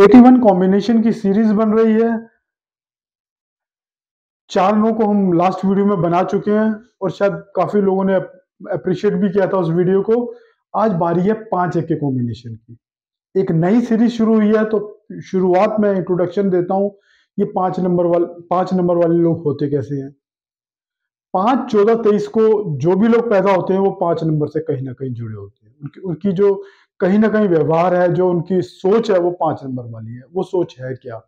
81 combination की series बन रही है। चार नो को हम लास्ट वीडियो में बना चुके हैं और शायद काफ़ी लोगों ने अप्रिशिएट भी किया था उस वीडियो को। आज बारी है पाँच एक के कॉम्बिनेशन की। एक नई सीरीज़ शुरू हुई है तो शुरुआत में इंट्रोडक्शन देता हूँ। ये पाँच नंबर वाले, पाँच नंबर वाले लोग होते कैसे हैं? पाँच चौदह तेईस को जो भी लोग पैदा होते हैं, वो पाँच नंबर से कहीं ना कहीं जुड़े होते हैं। उनकी उनकी जो कहीं ना कहीं व्यवहार है, जो उनकी सोच है, वो पाँच नंबर वाली है। वो सोच है क्या?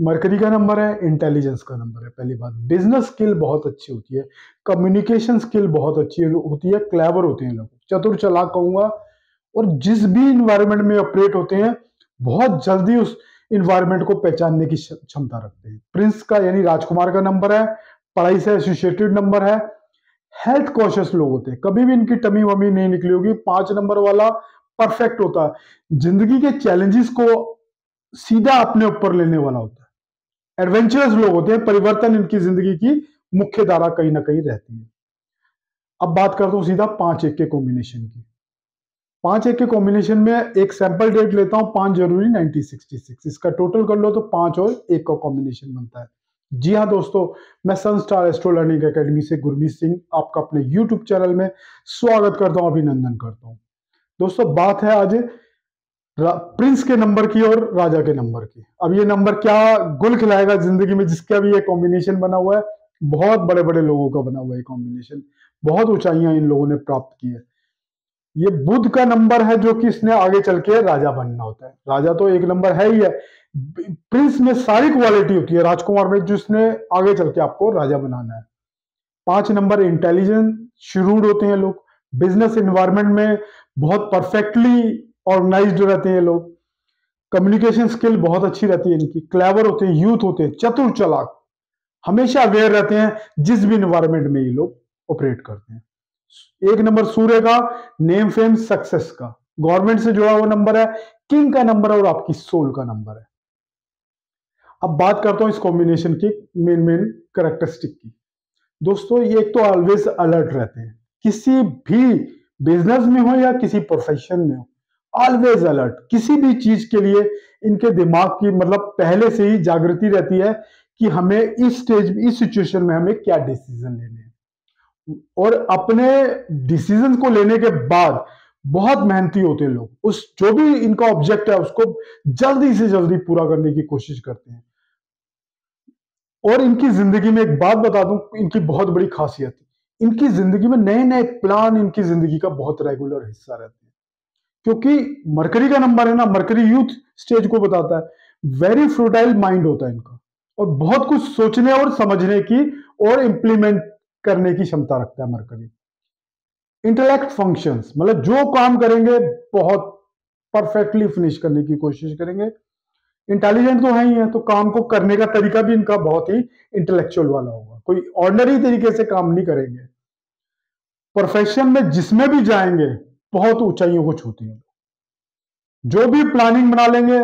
मरकरी का नंबर है इंटेलिजेंस का नंबर है, पहली बात। बिज़नेस स्किल बहुत अच्छी होती है। कम्युनिकेशन स्किल बहुत अच्छी होती है क्लेवर होते हैं लोग। चतुर चलाक कहूँगा, और जिस भी इन्वायरमेंट में ऑपरेट होते हैं, बहुत जल्दी उस इन्वायरमेंट को पहचानने की क्षमता रखते हैं। प्रिंस का यानी राजकुमार का नंबर है, पढ़ाई से एसोसिएटेड नंबर है। हेल्थ कॉशियस लोग होते हैं। कभी भी इनकी टमी वमी नहीं निकली होगी, पाँच नंबर वाला परफेक्ट होता है। ज़िंदगी के चैलेंजेस को सीधा अपने ऊपर लेने वाला होता है। एडवेंचरस लोग होते हैं, परिवर्तन इनकी ज़िंदगी की मुख्य धारा कहीं ना कहीं रहती है। अब बात करता हूँ सीधा पाँच एक के कॉम्बिनेशन की। पाँच एक के कॉम्बिनेशन में एक सैंपल डेट लेता हूँ, पाँच जनवरी 1966 इसका टोटल कर लो तो पाँच और एक का कॉम्बिनेशन बनता है। जी हाँ दोस्तों, मैं Sun Star Astro Learning Academy से गुरमीत सिंह, आपका अपने यूट्यूब चैनल में स्वागत करता हूँ, अभिनंदन करता हूँ। दोस्तों, बात है आज प्रिंस के नंबर की और राजा के नंबर की। अब ये नंबर क्या गुल खिलाएगा ज़िंदगी में, जिसका भी ये कॉम्बिनेशन बना हुआ है, बहुत बड़े बड़े लोगों का बना हुआ है कॉम्बिनेशन बहुत ऊंचाइयाँ इन लोगों ने प्राप्त की है। ये बुद्ध का नंबर है जो कि इसने आगे चल के राजा बनना होता है। राजा तो एक नंबर है ही है। प्रिंस में सारी क्वालिटी होती है राजकुमार में जिसने आगे चल के आपको राजा बनाना है। पाँच नंबर इंटेलिजेंट शुरूड होते हैं लोग। बिज़नेस इन्वायरमेंट में बहुत परफेक्टली ऑर्गेनाइज रहते हैं लोग। कम्युनिकेशन स्किल बहुत अच्छी रहती है इनकी। क्लेवर होते हैं, यूथ होते हैं, चतुर चलाक। हमेशा अवेयर रहते हैं, जिस भी इन्वायरमेंट में ये लोग ऑपरेट करते हैं। एक नंबर सूर्य का नेम फेम सक्सेस का। गवर्नमेंट से जुड़ा हुआ नंबर है किंग का नंबर है और आपकी सोल का नंबर है। अब बात करता हूँ इस कॉम्बिनेशन की मेन मेन करेक्टरिस्टिक की। दोस्तों, ये एक तो ऑलवेज अलर्ट रहते हैं। किसी भी बिज़नेस में हो या किसी प्रोफेशन में हो ऑलवेज अलर्ट किसी भी चीज़ के लिए इनके दिमाग की मतलब पहले से ही जागृति रहती है कि हमें इस स्टेज इस सिचुएशन में हमें क्या डिसीज़न लेने हैं। और अपने डिसीज़न को लेने के बाद बहुत मेहनती होते हैं लोग। उस, जो भी इनका ऑब्जेक्ट है, उसको जल्दी से जल्दी पूरा करने की कोशिश करते हैं। और इनकी ज़िंदगी में एक बात बता दूँ, इनकी बहुत बड़ी खासियत इनकी ज़िंदगी में नए नए प्लान इनकी ज़िंदगी का बहुत रेगुलर हिस्सा रहते हैं। क्योंकि मरकरी का नंबर है ना, मरकरी यूथ स्टेज को बताता है। वेरी फ्रूटाइल माइंड होता है इनका। और बहुत कुछ सोचने और समझने की और इंप्लीमेंट करने की क्षमता रखता है मरकरी। इंटेलेक्ट फ़ंक्शंस मतलब जो काम करेंगे, बहुत परफेक्टली फिनिश करने की कोशिश करेंगे। इंटेलिजेंट तो है ही है तो काम को करने का तरीका भी इनका बहुत ही इंटेलेक्चुअल वाला होगा। कोई ऑर्डनरी तरीके से काम नहीं करेंगे। प्रोफेशन में जिसमें भी जाएँगे, बहुत ऊंचाइयों को छूती हैं। जो भी प्लानिंग बना लेंगे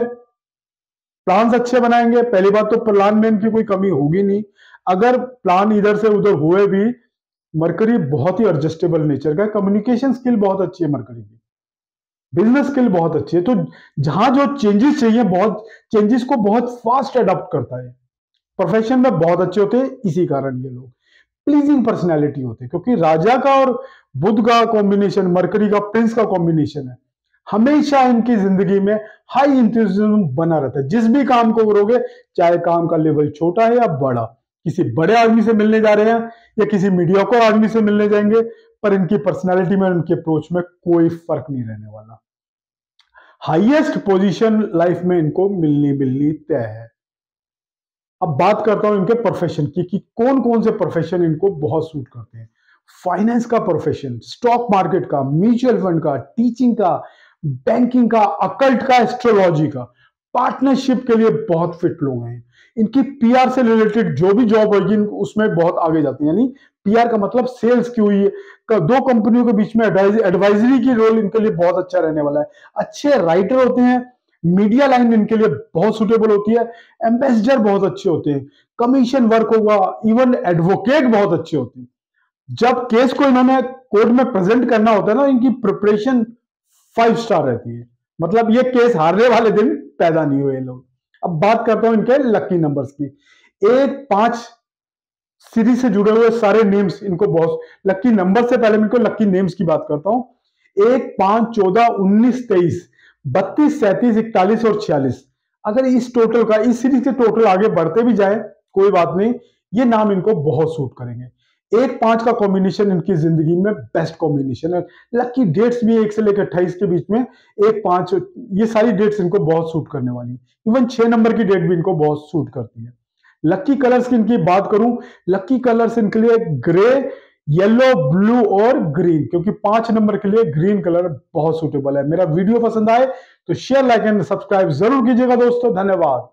प्लान अच्छे बनाएँगे। पहली बात तो प्लान में इनकी कोई कमी होगी नहीं। अगर प्लान इधर से उधर हुए भी मरकरी बहुत ही एडजस्टेबल नेचर का कम्युनिकेशन स्किल बहुत अच्छी है मरकरी की। बिज़नेस स्किल बहुत अच्छी है। तो जहाँ जो चेंजेस चाहिए, बहुत चेंजेस को बहुत फास्ट अडॉप्ट करता है। प्रोफेशन में बहुत अच्छे होते हैं, इसी कारण ये लोग प्लीजिंग पर्सनैलिटी होते क्योंकि राजा का और बुद्ध का कॉम्बिनेशन मरकरी का प्रिंस का कॉम्बिनेशन है। हमेशा इनकी ज़िंदगी में हाई इंथुजिज्म बना रहता है। जिस भी काम को करोगे, चाहे काम का लेवल छोटा है या बड़ा, किसी बड़े आदमी से मिलने जा रहे हैं या किसी मीडिया को आदमी से मिलने जाएँगे, पर इनकी पर्सनैलिटी में उनके अप्रोच में कोई फ़र्क नहीं रहने वाला। हाईएस्ट पोजीशन लाइफ में इनको मिलनी मिलनी तय है। अब बात करता हूँ इनके प्रोफेशन की, कि कौन कौन से प्रोफेशन इनको बहुत सूट करते हैं। फाइनेंस का प्रोफेशन स्टॉक मार्केट का म्यूचुअल फंड का टीचिंग का बैंकिंग का अकल्ट का एस्ट्रोलॉजी का। पार्टनरशिप के लिए बहुत फिट लोग हैं। इनकी पीआर से रिलेटेड जो भी जॉब होगी उसमें बहुत आगे जाती है। यानी पीआर का मतलब सेल्स की हुई है दो कंपनियों के बीच में एडवाइजरी की रोल इनके लिए बहुत अच्छा रहने वाला है। अच्छे राइटर होते हैं मीडिया लाइन इनके लिए बहुत सुटेबल होती है। एम्बेसडर बहुत अच्छे होते हैं। कमीशन वर्क होगा। इवन एडवोकेट बहुत अच्छे होते हैं। जब केस को इन्होंने कोर्ट में प्रेजेंट करना होता है ना, इनकी प्रिपरेशन फाइव स्टार रहती है। मतलब ये केस हारने वाले दिन पैदा नहीं हुए लोग। अब बात करता हूँ इनके लक्की नंबर्स की। एक, पाँच सीरीज़ से जुड़े हुए सारे नेम्स इनको बहुत लक्की नंबर से पहले मैं इनको लक्की नेम्स की बात करता हूँ। एक, पाँच, चौदह, उन्नीस, तेईस। बत्तीस, सैंतीस, इकतालीस और छियालीस। अगर इस टोटल का, इस सीरीज़ के टोटल आगे बढ़ते भी जाए, कोई बात नहीं, ये नाम इनको बहुत सूट करेंगे। एक पाँच का कॉम्बिनेशन इनकी ज़िंदगी में बेस्ट कॉम्बिनेशन है। लकी डेट्स भी एक से लेकर अट्ठाईस के बीच में एक पाँच, ये सारी डेट्स इनको बहुत सूट करने वाली है। इवन छह नंबर की डेट भी इनको बहुत सूट करती है। लकी कलर्स की इनकी बात करूँ लकी कलर्स इनके लिए ग्रे येलो ब्लू और ग्रीन क्योंकि पाँच नंबर के लिए ग्रीन कलर बहुत सुटेबल है। मेरा वीडियो पसंद आए तो शेयर लाइक एंड सब्सक्राइब ज़रूर कीजिएगा दोस्तों। धन्यवाद।